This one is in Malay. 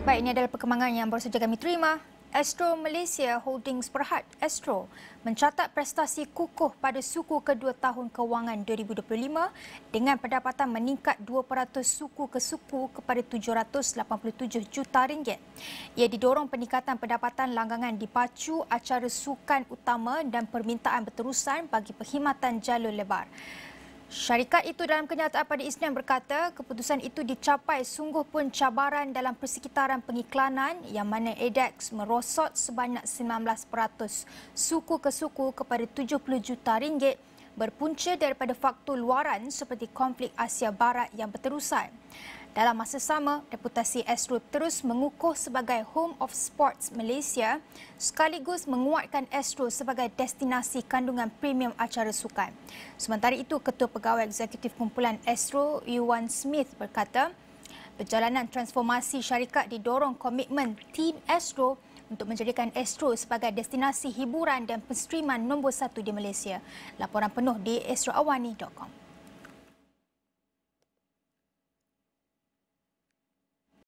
Baik, ini adalah perkembangan yang baru saja kami terima. Astro Malaysia Holdings Berhad Astro mencatat prestasi kukuh pada suku kedua tahun kewangan 2025 dengan pendapatan meningkat 2% suku ke suku kepada 787 juta ringgit. Ia didorong peningkatan pendapatan langgangan dipacu acara sukan utama dan permintaan berterusan bagi perkhidmatan jalur lebar. Syarikat itu dalam kenyataan pada Isnin berkata keputusan itu dicapai sungguh pun cabaran dalam persekitaran pengiklanan yang mana EDEX merosot sebanyak 19% suku ke suku kepada 70 juta ringgit berpunca daripada faktor luaran seperti konflik Asia Barat yang berterusan. Dalam masa sama, reputasi Astro terus mengukuh sebagai Home of Sports Malaysia sekaligus menguatkan Astro sebagai destinasi kandungan premium acara sukan. Sementara itu, Ketua Pegawai Eksekutif Kumpulan Astro, Yuan Smith berkata, perjalanan transformasi syarikat didorong komitmen tim Astro untuk menjadikan Astro sebagai destinasi hiburan dan penstreaman nombor satu di Malaysia. Laporan penuh di astroawani.com.